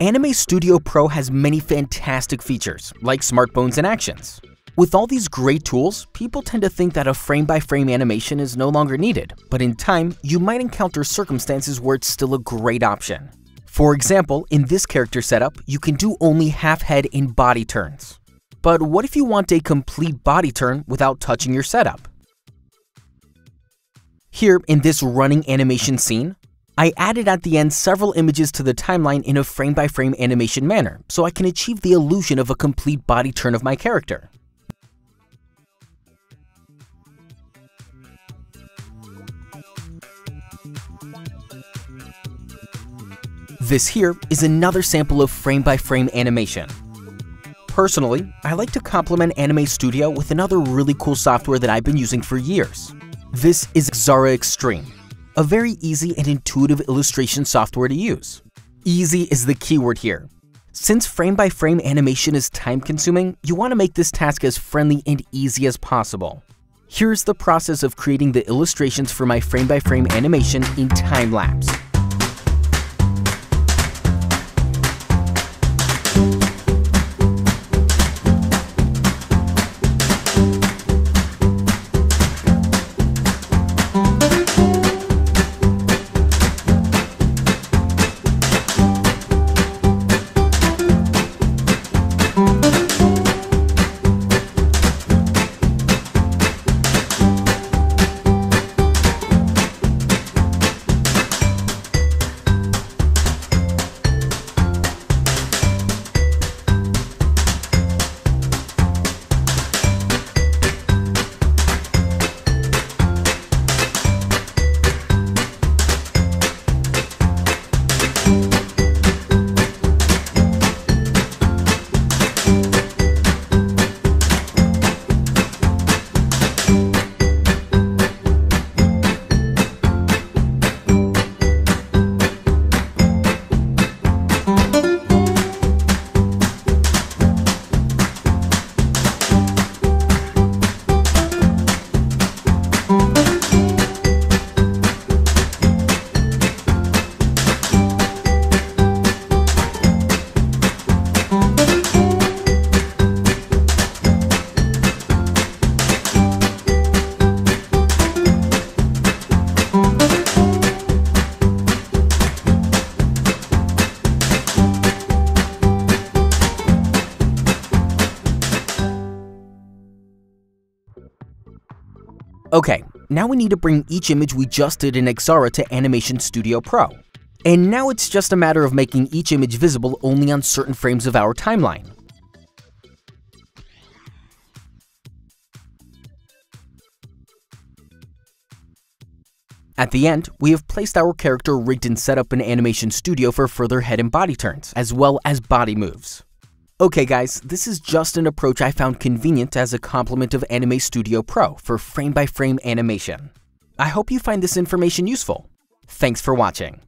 Anime Studio Pro has many fantastic features, like smart bones and actions. With all these great tools, people tend to think that a frame-by-frame -frame animation is no longer needed, but in time, you might encounter circumstances where it's still a great option. For example, in this character setup, you can do only half head and body turns. But what if you want a complete body turn without touching your setup? Here, in this running animation scene, I added at the end several images to the timeline in a frame-by-frame -frame animation manner, so I can achieve the illusion of a complete body turn of my character. This here is another sample of frame-by-frame -frame animation. Personally, I like to complement Anime Studio with another really cool software that I've been using for years. This is Xara Xtreme, a very easy and intuitive illustration software to use. Easy is the keyword here. Since frame-by-frame -frame animation is time-consuming, you want to make this task as friendly and easy as possible. Here's the process of creating the illustrations for my frame-by-frame -frame animation in time-lapse. Okay, now we need to bring each image we just did in Xara to Animation Studio Pro. And now it's just a matter of making each image visible only on certain frames of our timeline. At the end, we have placed our character rigged and set up in Animation Studio for further head and body turns, as well as body moves. Okay guys, this is just an approach I found convenient as a complement of Anime Studio Pro for frame-by-frame -frame animation. I hope you find this information useful. Thanks for watching.